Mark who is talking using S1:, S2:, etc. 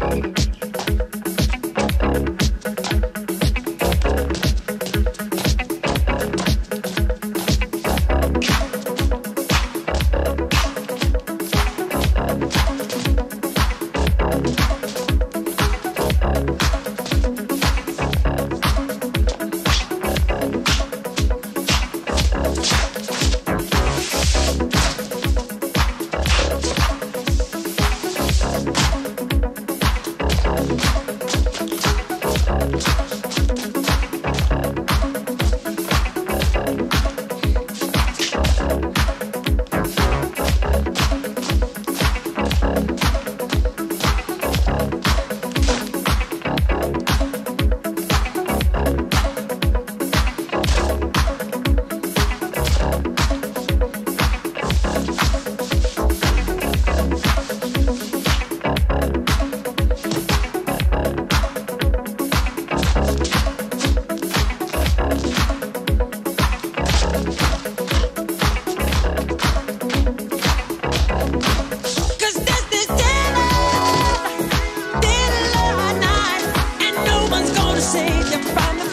S1: Thank say you find the